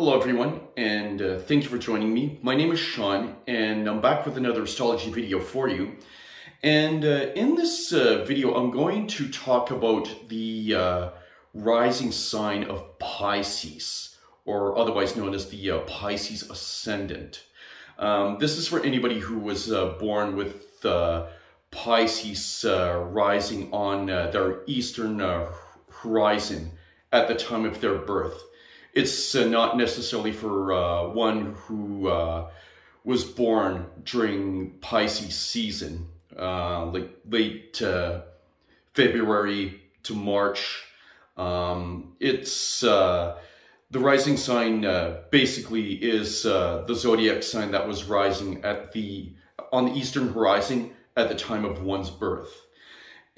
Hello everyone, and uh, thank you for joining me. My name is Shawn, and I'm back with another astrology video for you. And uh, in this uh, video, I'm going to talk about the uh, rising sign of Pisces, or otherwise known as the uh, Pisces Ascendant. Um, this is for anybody who was uh, born with Pisces rising on their eastern horizon at the time of their birth it's uh, not necessarily for uh, one who uh, was born during Pisces season, uh, like late uh, February to March. Um, it's uh, the rising sign basically is the zodiac sign that was rising at the on the eastern horizon at the time of one's birth.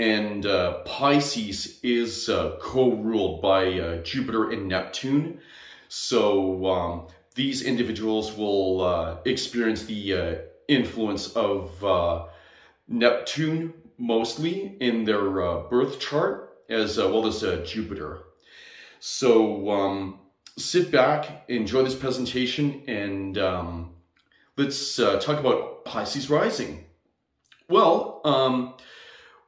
And uh, Pisces is uh, co-ruled by uh, Jupiter and Neptune. So um, these individuals will uh, experience the uh, influence of uh, Neptune mostly in their birth chart as well as Jupiter. So um, sit back, enjoy this presentation, and um, let's talk about Pisces rising. Well,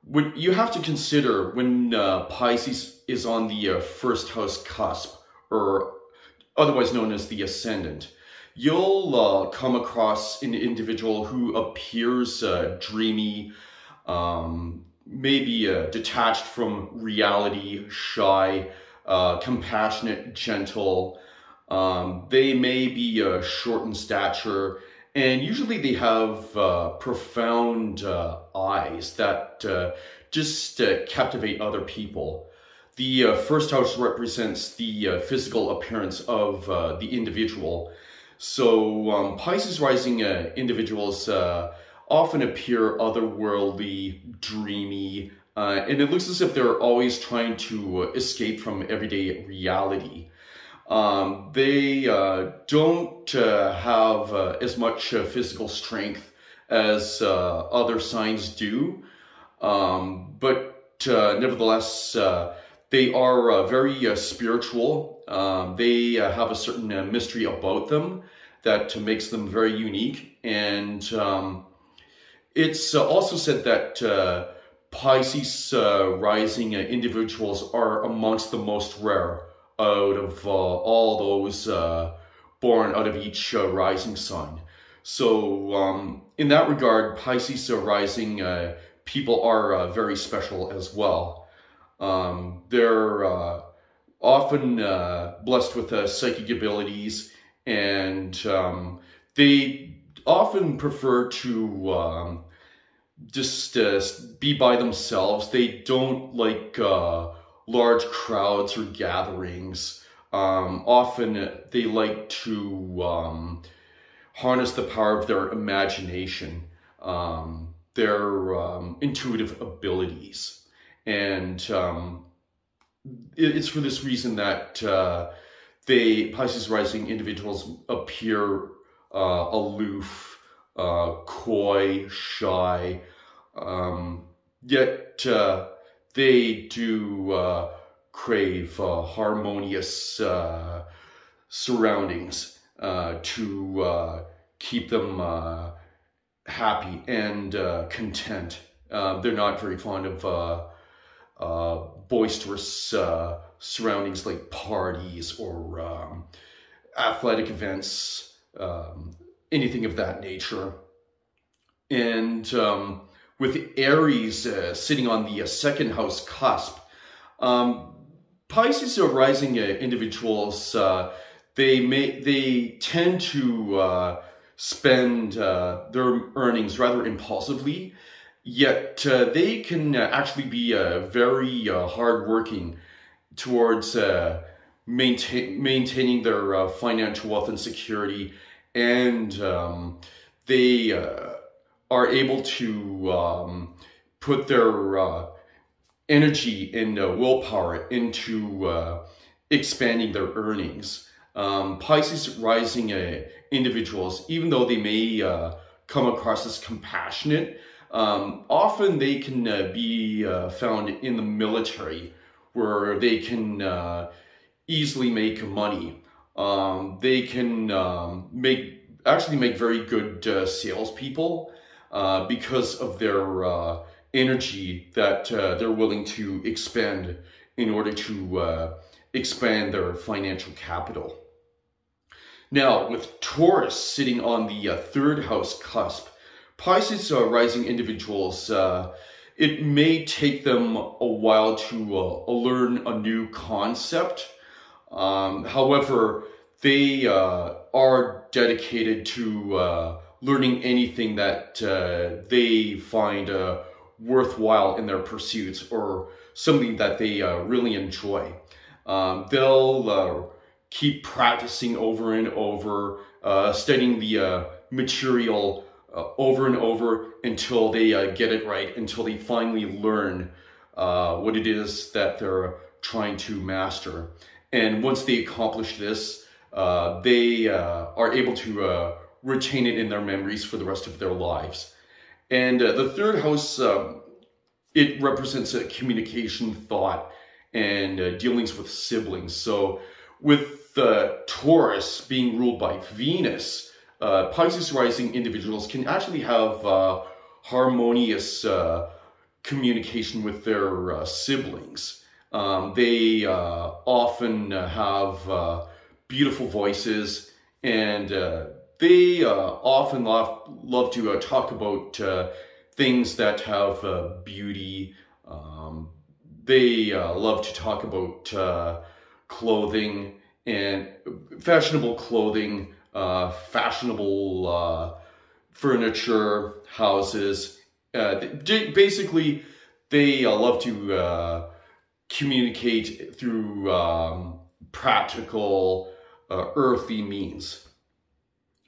what you have to consider when uh, Pisces is on the uh, first house cusp, or otherwise known as the ascendant, you'll uh, come across an individual who appears uh, dreamy, um, maybe uh, detached from reality, shy, uh, compassionate, gentle. Um, they may be short in stature and usually they have uh, profound uh, eyes that uh, just uh, captivate other people. The uh, first house represents the uh, physical appearance of the individual. So um, Pisces rising individuals often appear otherworldly, dreamy, and it looks as if they're always trying to escape from everyday reality. Um, they uh, don't uh, have uh, as much uh, physical strength as uh, other signs do, um, but uh, nevertheless, they are very spiritual. Um, they have a certain mystery about them that makes them very unique. And um, it's also said that Pisces rising individuals are amongst the most rare out of uh, all those uh, born out of each uh, rising sign. So um, in that regard, Pisces rising people are very special as well. Um, they're often blessed with psychic abilities and um, they often prefer to um, just uh, be by themselves. They don't like uh, large crowds or gatherings. Um, often they like to um, harness the power of their imagination, um, their um, intuitive abilities. And um, it's for this reason that uh, they, Pisces rising individuals appear uh, aloof, uh, coy, shy, um, yet uh, they do uh, crave uh, harmonious uh, surroundings uh, to uh, keep them uh, happy and content. they're not very fond of boisterous surroundings like parties or um, athletic events, um, anything of that nature. And um, with Aries uh, sitting on the uh, second house cusp. Um, Pisces are rising uh, individuals. Uh, they may they tend to uh, spend uh, their earnings rather impulsively, yet they can actually be very hardworking towards maintain, maintaining their financial wealth and security, and um, they are able to um, put their uh, energy and uh, willpower into uh, expanding their earnings. Um, Pisces rising uh, individuals, even though they may uh, come across as compassionate, um, often they can uh, be found in the military where they can easily make money. Um, they can um, make actually make very good salespeople uh, because of their uh, energy that uh, they're willing to expend in order to uh, expand their financial capital. Now, with Taurus sitting on the third house cusp, Pisces rising individuals, it may take them a while to learn a new concept um, however, they uh, are dedicated to uh, learning anything that uh, they find uh, worthwhile in their pursuits or something that they uh, really enjoy. Um, they'll uh, keep practicing over and over, studying the material over and over until they get it right, until they finally learn what it is that they're trying to master. And once they accomplish this, uh, they uh, are able to uh, retain it in their memories for the rest of their lives. And uh, the third house, um, it represents a communication, thought, and uh, dealings with siblings. So with Taurus being ruled by Venus, uh, Pisces rising individuals can actually have harmonious communication with their siblings. Um, they uh, often have uh, beautiful voices and uh, they uh, often love, love to uh, talk about uh, things that have beauty. Um, they love to talk about clothing and fashionable clothing, fashionable furniture, houses. basically, they love to communicate through um, practical, uh, earthy means.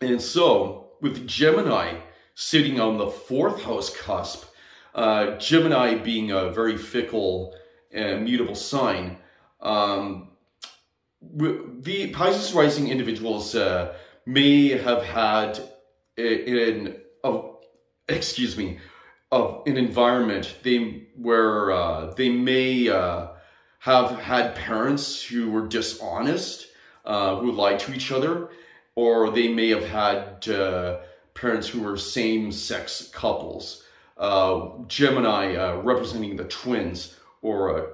And so, with Gemini sitting on the fourth house cusp, uh, Gemini being a very fickle and mutable sign, um, the Pisces rising individuals uh, may have had in of excuse me of an environment. They where uh, they may uh, have had parents who were dishonest, uh, who lied to each other, or they may have had uh, parents who were same-sex couples. Uh, Gemini uh, representing the twins, or uh,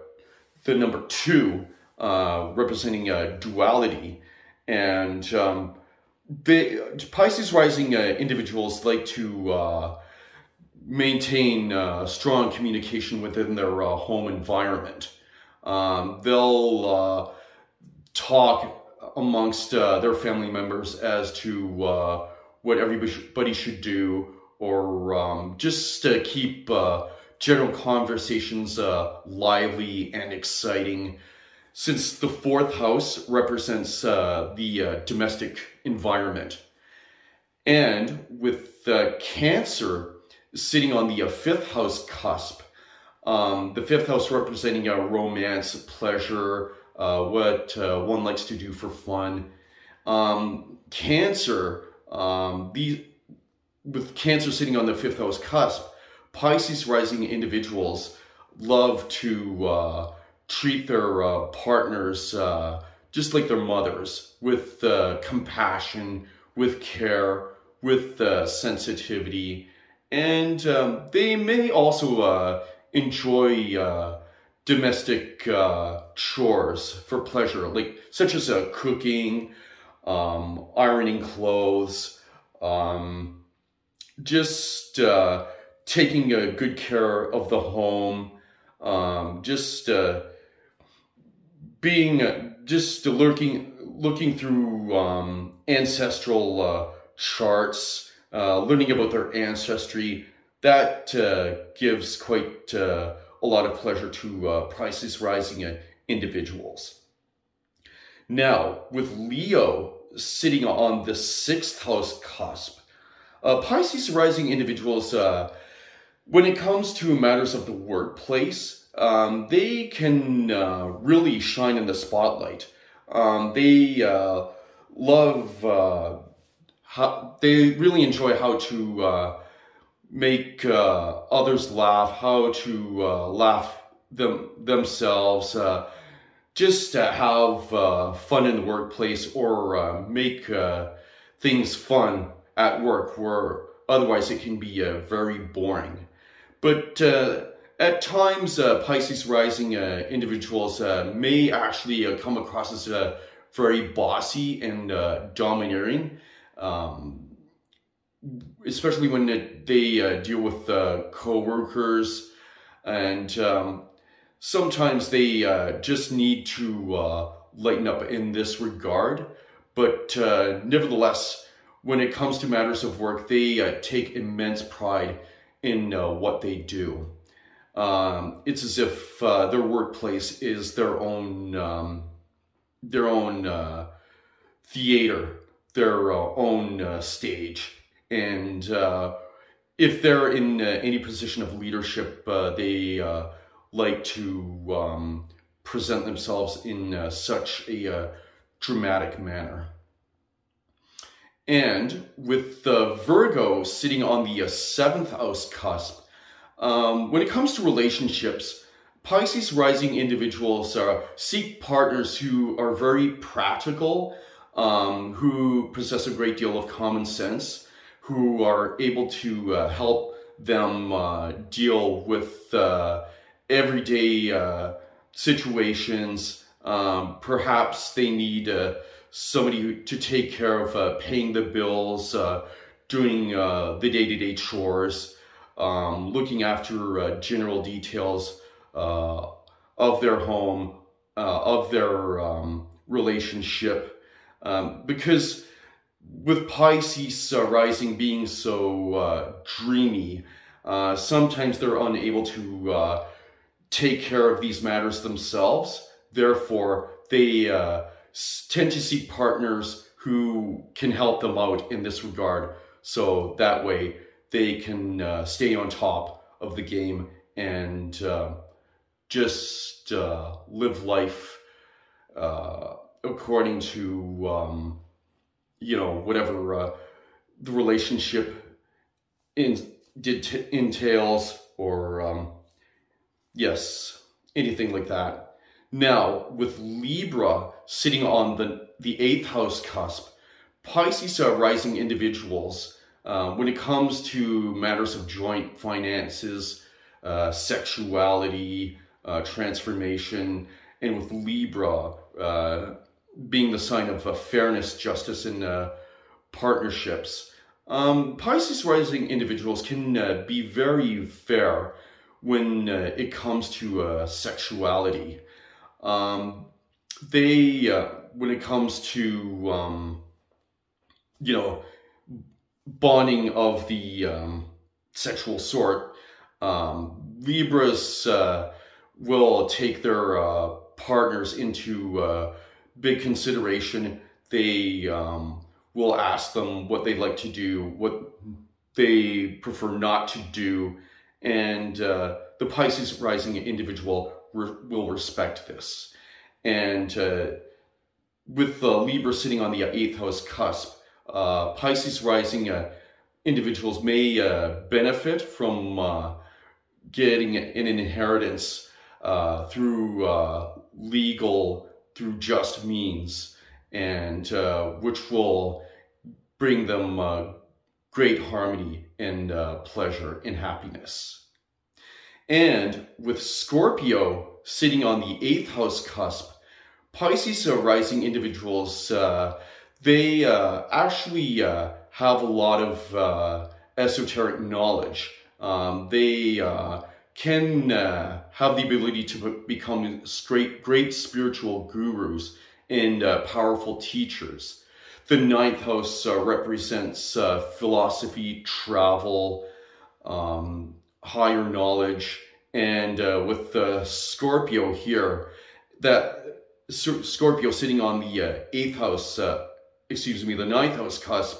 the number two uh, representing duality. And um, Pisces rising individuals like to maintain strong communication within their home environment. Um, they'll uh, talk amongst uh, their family members as to uh, what everybody should do or um, just to keep uh, general conversations uh, lively and exciting since the fourth house represents uh, the domestic environment. And with the Cancer sitting on the fifth house cusp, um, the fifth house representing romance, pleasure, uh, what uh, one likes to do for fun. Um, cancer, um, these, with Cancer sitting on the fifth house cusp, Pisces rising individuals love to uh, treat their uh, partners uh, just like their mothers, with uh, compassion, with care, with sensitivity, and um, they may also enjoy uh, domestic uh, chores for pleasure, like such as uh, cooking, um, ironing clothes, um, just uh, taking a good care of the home, um, just uh, being uh, just lurking, looking through um, ancestral uh, charts, learning about their ancestry, that uh, gives quite uh, a lot of pleasure to uh, Pisces rising individuals. Now, with Leo sitting on the sixth house cusp, uh, Pisces rising individuals, uh, when it comes to matters of the workplace, um, they can uh, really shine in the spotlight. Um, they love, how, they really enjoy how to make uh, others laugh, how to uh, laugh them themselves. Uh, just have fun in the workplace or make things fun at work where otherwise it can be very boring. But at times, uh, Pisces rising uh, individuals uh, may actually uh, come across as uh, very bossy and uh, domineering, um, especially when it, they deal with co-workers. And um, sometimes they just need to lighten up in this regard. But nevertheless, when it comes to matters of work, they take immense pride in what they do. Um, it's as if uh, their workplace is their own um, their own uh, theater, their uh, own uh, stage, and uh, if they're in uh, any position of leadership, they like to um, present themselves in such a dramatic manner. And with the Virgo sitting on the seventh house cusp, um, when it comes to relationships, Pisces rising individuals uh, seek partners who are very practical, um, who possess a great deal of common sense, who are able to uh, help them uh, deal with uh, everyday uh, situations. Um, perhaps they need uh, somebody to take care of paying the bills, doing the day-to-day -day chores, um, looking after general details of their home, of their um, relationship. Um, because with Pisces uh, rising being so uh, dreamy, uh, sometimes they're unable to take care of these matters themselves. Therefore, they tend to seek partners who can help them out in this regard. So that way, they can uh, stay on top of the game and uh, just uh, live life uh, according to, um, you know, whatever uh, the relationship in, did entails or, um, yes, anything like that. Now, with Libra sitting on the, the eighth house cusp, Pisces are rising individuals uh, when it comes to matters of joint finances, uh, sexuality, uh, transformation, and with Libra uh, being the sign of fairness, justice, and uh, partnerships, um, Pisces rising individuals can be very fair when it comes to sexuality. Um, they, when it comes to, um, you know, bonding of the um, sexual sort, um, Libras uh, will take their uh, partners into uh, big consideration. They um, will ask them what they'd like to do, what they prefer not to do, and uh, the Pisces rising individual re will respect this. And uh, with the Libra sitting on the eighth house cusp, uh, Pisces rising uh, individuals may uh, benefit from uh, getting an inheritance through legal, through just means, and which will bring them great harmony and pleasure and happiness. And with Scorpio sitting on the eighth house cusp, Pisces rising individuals uh, they uh, actually uh, have a lot of uh, esoteric knowledge. Um, they uh, can uh, have the ability to become straight, great spiritual gurus and uh, powerful teachers. The ninth house represents philosophy, travel, um, higher knowledge, and with the Scorpio here, that Scorpio sitting on the eighth house excuse me, the ninth house cusp,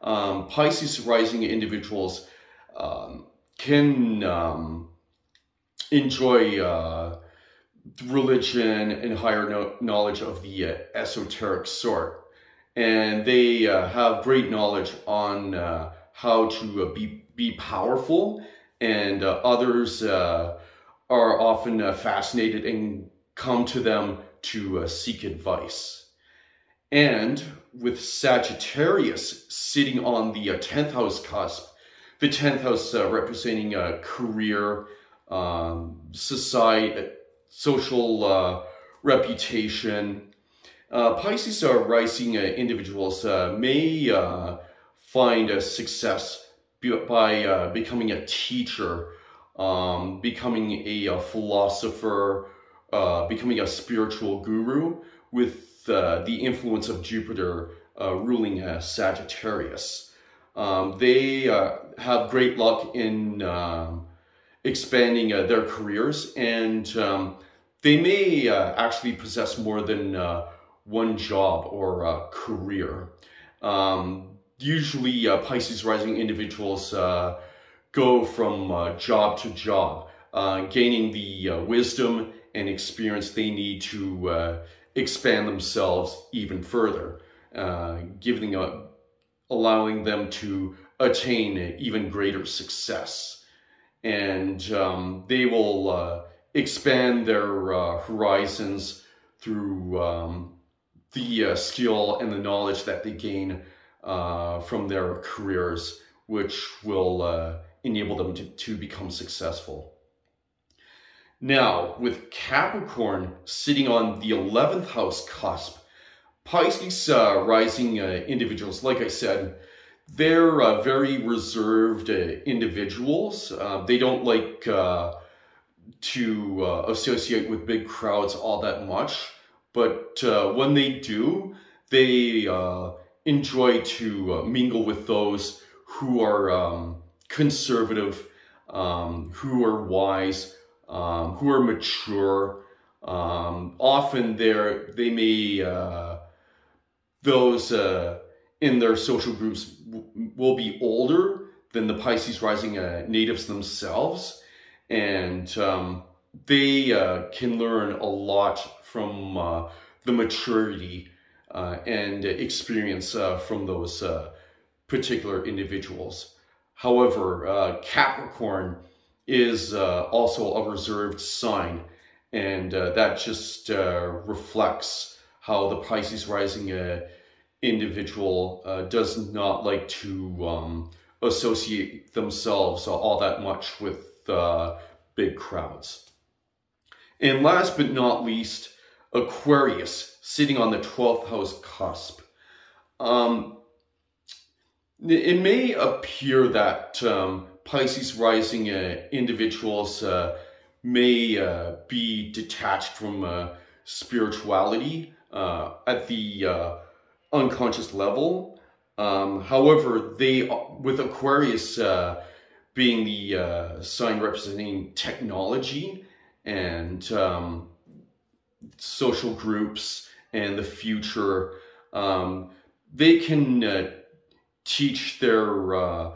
um, Pisces rising individuals um, can um, enjoy uh, religion and higher no knowledge of the uh, esoteric sort. And they uh, have great knowledge on uh, how to uh, be, be powerful and uh, others are often fascinated and come to them to seek advice. And with Sagittarius sitting on the 10th uh, house cusp, the 10th house representing a career, um, society, social reputation, uh, Pisces are rising uh, individuals uh, may uh, find a success by uh, becoming a teacher, um, becoming a, a philosopher, uh, becoming a spiritual guru with the influence of Jupiter ruling Sagittarius. Um, they have great luck in um, expanding their careers and um, they may actually possess more than one job or a career. Um, usually uh, Pisces rising individuals uh, go from uh, job to job, uh, gaining the uh, wisdom and experience they need to uh, expand themselves even further, giving a, allowing them to attain even greater success. And um, they will expand their horizons through um, the uh, skill and the knowledge that they gain uh, from their careers, which will uh, enable them to, to become successful. Now, with Capricorn sitting on the 11th house cusp, Pisces uh, rising uh, individuals, like I said, they're uh, very reserved individuals. they don't like to associate with big crowds all that much. But uh, when they do, they uh, enjoy to uh, mingle with those who are um, conservative, um, who are wise, um, who are mature. Um, often they they may, uh, those uh, in their social groups will be older than the Pisces rising uh, natives themselves. And um, they can learn a lot from uh, the maturity uh, and experience uh, from those uh, particular individuals. However, uh, Capricorn is also a reserved sign, and that just reflects how the Pisces rising individual does not like to um, associate themselves all that much with big crowds. And last but not least, Aquarius sitting on the 12th house cusp. Um, it may appear that um, Pisces rising uh, individuals uh, may uh, be detached from uh, spirituality uh, at the uh, unconscious level. Um, however, they, with Aquarius being the sign representing technology and um, social groups and the future, um, they can uh, teach their uh,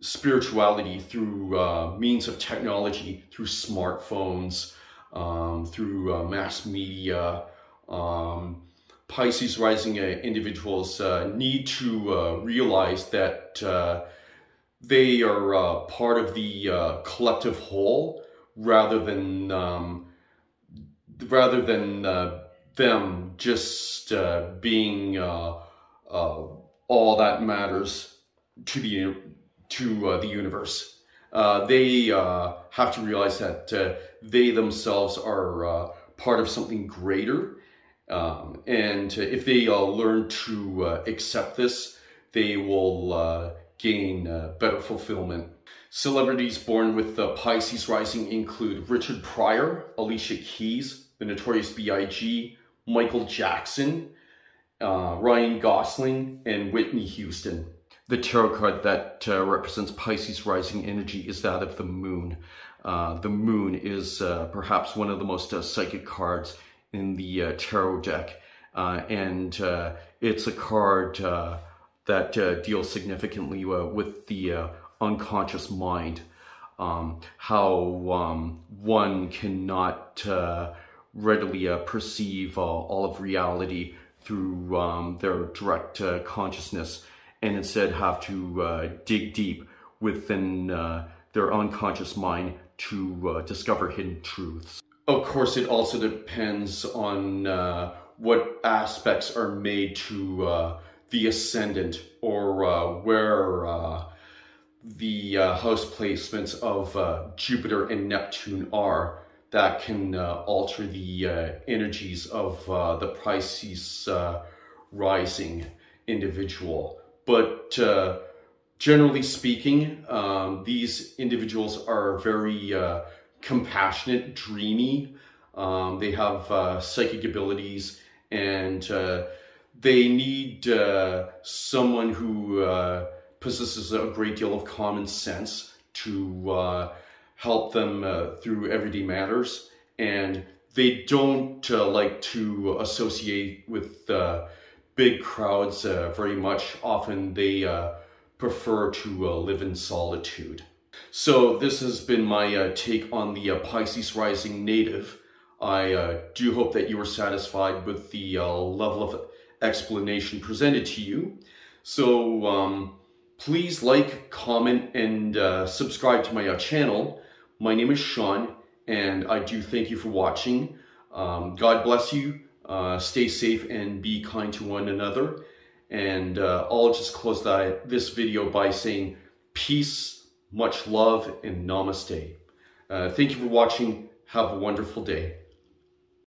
spirituality through uh, means of technology, through smartphones, um, through uh, mass media. Um, Pisces rising uh, individuals uh, need to realize that they are part of the collective whole rather than um, rather than uh, them just uh, being uh, uh, all that matters to the to uh, the universe. they have to realize that they themselves are part of something greater. Um, and if they learn to accept this, they will gain better fulfillment Celebrities born with the Pisces rising include Richard Pryor, Alicia Keys, the Notorious B.I.G., Michael Jackson, uh, Ryan Gosling, and Whitney Houston. The tarot card that uh, represents Pisces rising energy is that of the moon. Uh, the moon is uh, perhaps one of the most uh, psychic cards in the uh, tarot deck. and it's a card that deals significantly with the unconscious mind. Um, how um, one cannot readily uh, perceive uh, all of reality through um, their direct uh, consciousness and instead have to uh, dig deep within uh, their unconscious mind to uh, discover hidden truths. Of course, it also depends on uh, what aspects are made to uh, the ascendant or uh, where uh, the uh, house placements of uh, Jupiter and Neptune are that can alter the energies of the Pisces rising individual. But generally speaking, um, these individuals are very compassionate, dreamy. Um, they have uh, psychic abilities and uh, they need uh, someone who uh, possesses a great deal of common sense to uh, help them uh, through everyday matters. And they don't like to associate with big crowds very much. Often they prefer to live in solitude. So this has been my uh, take on the uh, Pisces Rising native. I uh, do hope that you are satisfied with the uh, level of explanation presented to you. So um, please like, comment, and uh, subscribe to my uh, channel. My name is Shawn, and I do thank you for watching. Um, God bless you. stay safe and be kind to one another. And I'll just close that, this video by saying peace much love and namaste. Uh, thank you for watching. Have a wonderful day.